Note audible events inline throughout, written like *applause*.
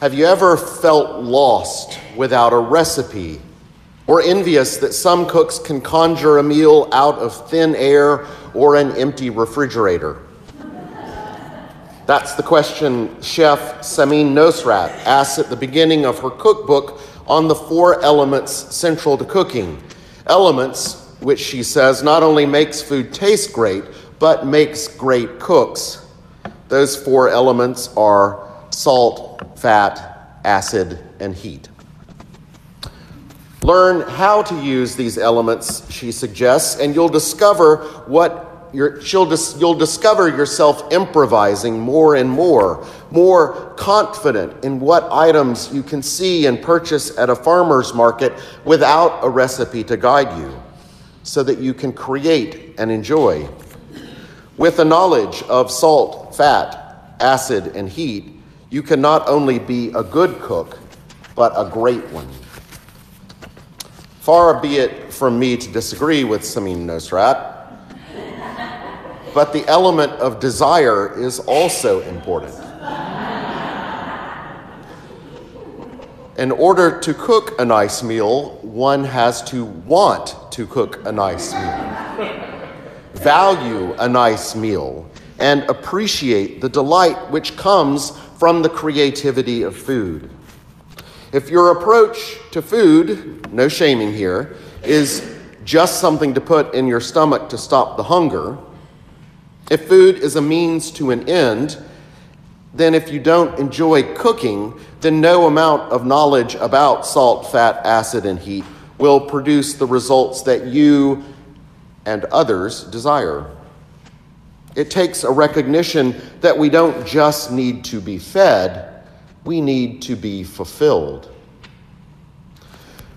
Have you ever felt lost without a recipe or envious that some cooks can conjure a meal out of thin air or an empty refrigerator? That's the question Chef Samin Nosrat asks at the beginning of her cookbook on the four elements central to cooking. Elements which she says not only makes food taste great, but makes great cooks. Those four elements are salt, fat, acid, and heat. Learn how to use these elements, she suggests, and you'll discover what you're, dis, you'll discover yourself improvising more and more, more confident in what items you can see and purchase at a farmer's market without a recipe to guide you, so that you can create and enjoy. With a knowledge of salt, fat, acid, and heat, you can not only be a good cook, but a great one. Far be it from me to disagree with Samin Nosrat, but the element of desire is also important. In order to cook a nice meal, one has to want to cook a nice meal, value a nice meal, and appreciate the delight which comes from the creativity of food. If your approach to food, no shaming here, is just something to put in your stomach to stop the hunger, if food is a means to an end, then if you don't enjoy cooking, then no amount of knowledge about salt, fat, acid, and heat will produce the results that you and others desire. It takes a recognition that we don't just need to be fed, we need to be fulfilled.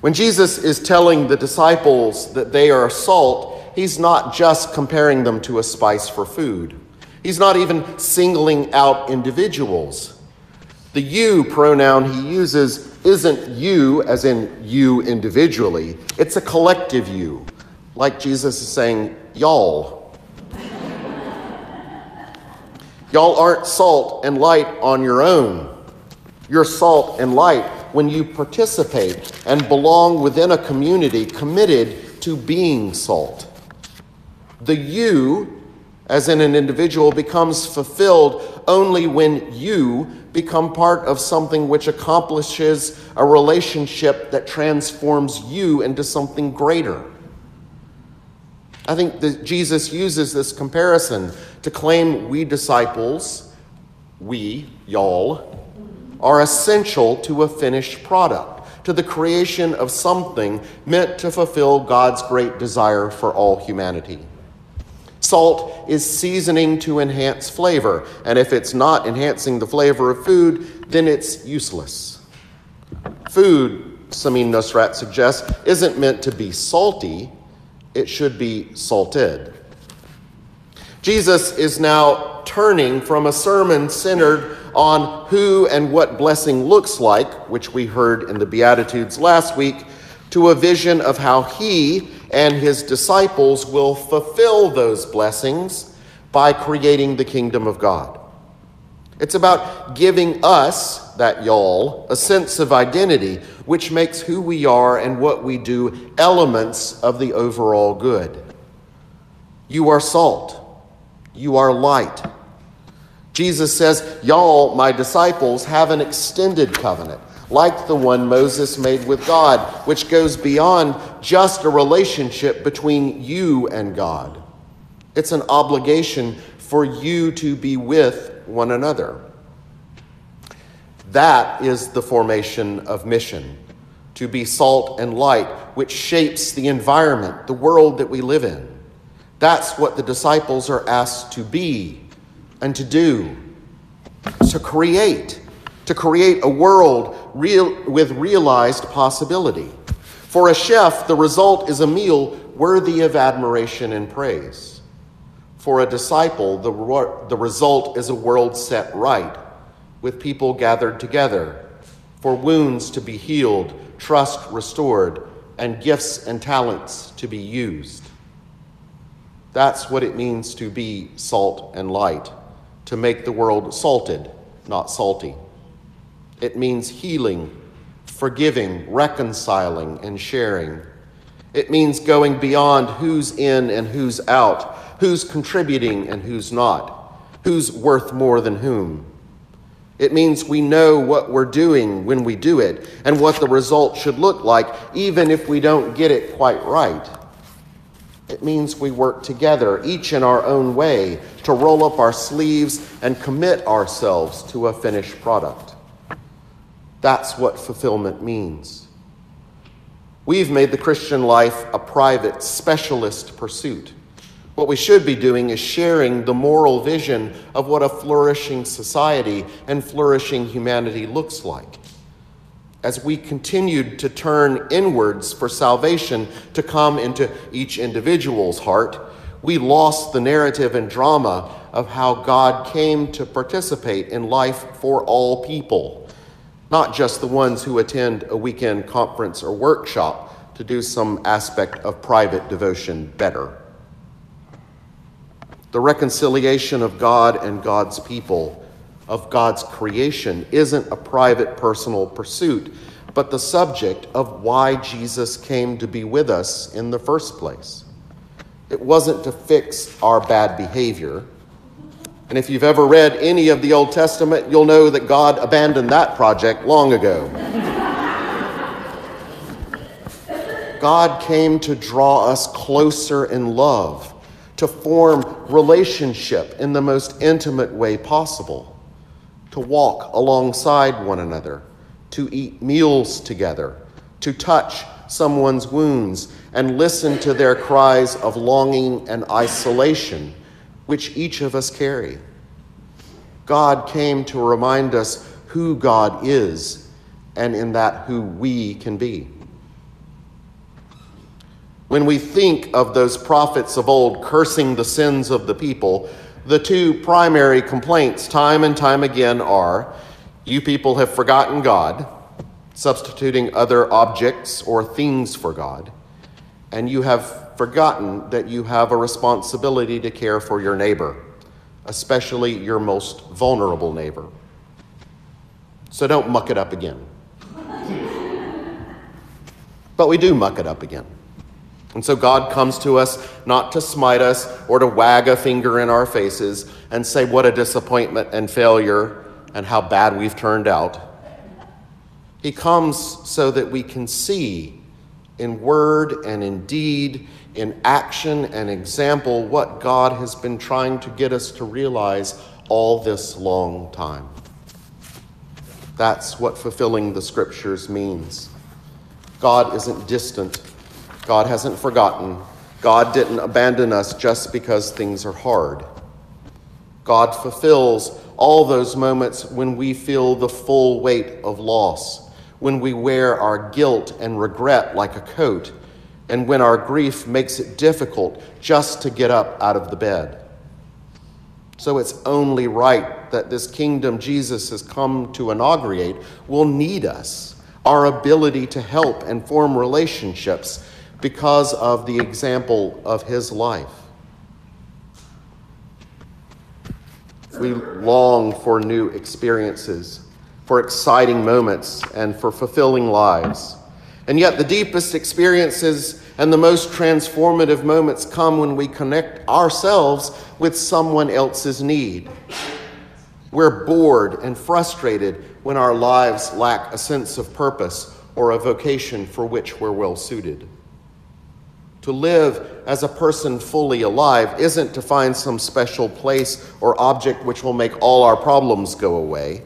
When Jesus is telling the disciples that they are salt, he's not just comparing them to a spice for food. He's not even singling out individuals. The you pronoun he uses isn't you as in you individually, it's a collective you, like Jesus is saying, y'all. y'all aren't salt and light on your own. You're salt and light when you participate and belong within a community committed to being salt. The you, as in an individual, becomes fulfilled only when you become part of something which accomplishes a relationship that transforms you into something greater. I think that Jesus uses this comparison to claim we disciples, we, y'all, are essential to a finished product, to the creation of something meant to fulfill God's great desire for all humanity. Salt is seasoning to enhance flavor, and if it's not enhancing the flavor of food, then it's useless. Food, Samin Nosrat suggests, isn't meant to be salty, it should be salted. Jesus is now turning from a sermon centered on who and what blessing looks like, which we heard in the Beatitudes last week, to a vision of how he and his disciples will fulfill those blessings by creating the kingdom of God. It's about giving us, that y'all, a sense of identity, which makes who we are and what we do elements of the overall good. You are salt. You are light. Jesus says, Y'all, my disciples, have an extended covenant like the one Moses made with God, which goes beyond just a relationship between you and God. It's an obligation for you to be with one another. That is the formation of mission to be salt and light, which shapes the environment, the world that we live in. That's what the disciples are asked to be and to do, to create to create a world real, with realized possibility. For a chef, the result is a meal worthy of admiration and praise. For a disciple, the, the result is a world set right, with people gathered together, for wounds to be healed, trust restored, and gifts and talents to be used. That's what it means to be salt and light, to make the world salted, not salty. It means healing, forgiving, reconciling, and sharing. It means going beyond who's in and who's out, who's contributing and who's not, who's worth more than whom. It means we know what we're doing when we do it and what the result should look like, even if we don't get it quite right. It means we work together, each in our own way, to roll up our sleeves and commit ourselves to a finished product. That's what fulfillment means. We've made the Christian life a private, specialist pursuit. What we should be doing is sharing the moral vision of what a flourishing society and flourishing humanity looks like. As we continued to turn inwards for salvation to come into each individual's heart, we lost the narrative and drama of how God came to participate in life for all people not just the ones who attend a weekend conference or workshop to do some aspect of private devotion better. The reconciliation of God and God's people, of God's creation, isn't a private personal pursuit, but the subject of why Jesus came to be with us in the first place. It wasn't to fix our bad behavior and if you've ever read any of the Old Testament, you'll know that God abandoned that project long ago. God came to draw us closer in love, to form relationship in the most intimate way possible, to walk alongside one another, to eat meals together, to touch someone's wounds and listen to their cries of longing and isolation which each of us carry. God came to remind us who God is, and in that, who we can be. When we think of those prophets of old cursing the sins of the people, the two primary complaints, time and time again, are you people have forgotten God, substituting other objects or things for God, and you have forgotten that you have a responsibility to care for your neighbor, especially your most vulnerable neighbor. So don't muck it up again. *laughs* but we do muck it up again. And so God comes to us not to smite us or to wag a finger in our faces and say what a disappointment and failure and how bad we've turned out. He comes so that we can see in word and in deed in action and example what God has been trying to get us to realize all this long time. That's what fulfilling the scriptures means. God isn't distant, God hasn't forgotten, God didn't abandon us just because things are hard. God fulfills all those moments when we feel the full weight of loss, when we wear our guilt and regret like a coat and when our grief makes it difficult just to get up out of the bed. So it's only right that this kingdom Jesus has come to inaugurate will need us, our ability to help and form relationships because of the example of his life. We long for new experiences, for exciting moments, and for fulfilling lives. And yet, the deepest experiences and the most transformative moments come when we connect ourselves with someone else's need. We're bored and frustrated when our lives lack a sense of purpose or a vocation for which we're well suited. To live as a person fully alive isn't to find some special place or object which will make all our problems go away.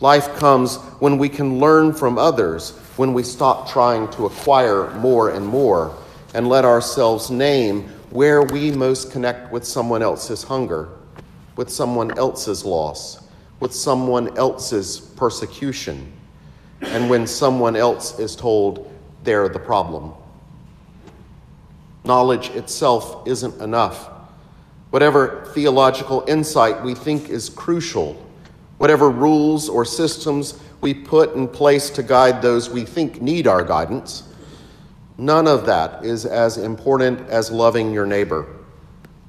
Life comes when we can learn from others when we stop trying to acquire more and more and let ourselves name where we most connect with someone else's hunger, with someone else's loss, with someone else's persecution, and when someone else is told they're the problem. Knowledge itself isn't enough. Whatever theological insight we think is crucial, whatever rules or systems we put in place to guide those we think need our guidance, none of that is as important as loving your neighbor,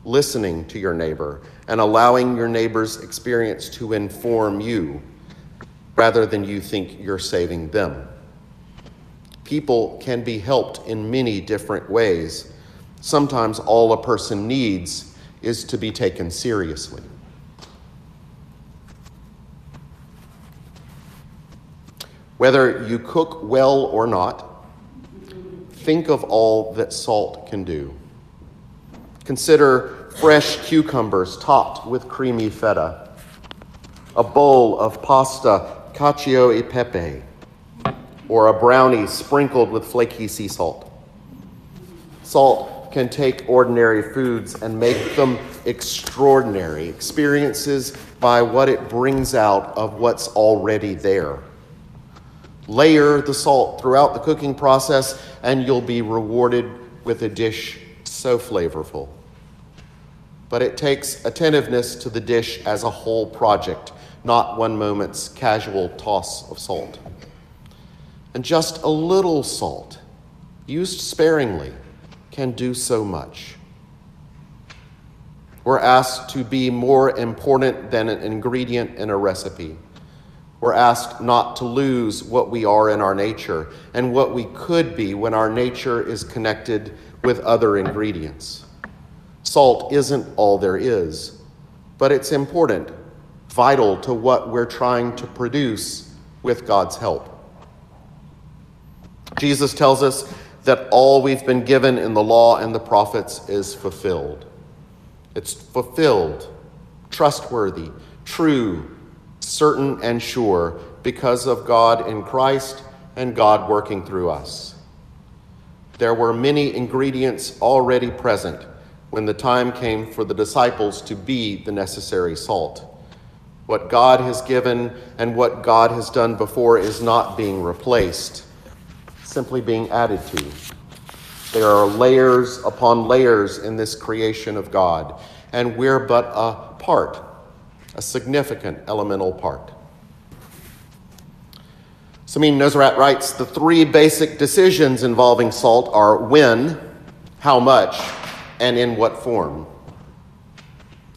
listening to your neighbor, and allowing your neighbor's experience to inform you. rather than you think you're saving them. People can be helped in many different ways. Sometimes all a person needs is to be taken seriously. Whether you cook well or not, think of all that salt can do. Consider fresh cucumbers topped with creamy feta, a bowl of pasta cacio e pepe, or a brownie sprinkled with flaky sea salt. Salt can take ordinary foods and make them extraordinary experiences by what it brings out of what's already there. Layer the salt throughout the cooking process, and you'll be rewarded with a dish so flavorful. But it takes attentiveness to the dish as a whole project, not one moment's casual toss of salt. And just a little salt, used sparingly, can do so much. We're asked to be more important than an ingredient in a recipe. We're asked not to lose what we are in our nature and what we could be when our nature is connected with other ingredients. Salt isn't all there is, but it's important, vital to what we're trying to produce with God's help. Jesus tells us that all we've been given in the law and the prophets is fulfilled. It's fulfilled, trustworthy, true, certain and sure because of God in Christ and God working through us. There were many ingredients already present when the time came for the disciples to be the necessary salt. What God has given and what God has done before is not being replaced, simply being added to. There are layers upon layers in this creation of God, and we're but a part a significant elemental part. Samin Nosrat writes The three basic decisions involving salt are when, how much, and in what form.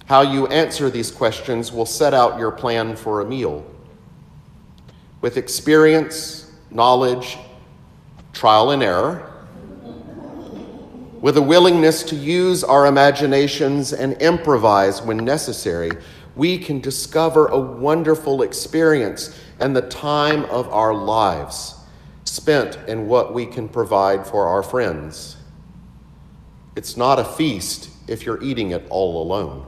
How you answer these questions will set out your plan for a meal. With experience, knowledge, trial and error, with a willingness to use our imaginations and improvise when necessary, we can discover a wonderful experience and the time of our lives spent in what we can provide for our friends. It's not a feast if you're eating it all alone.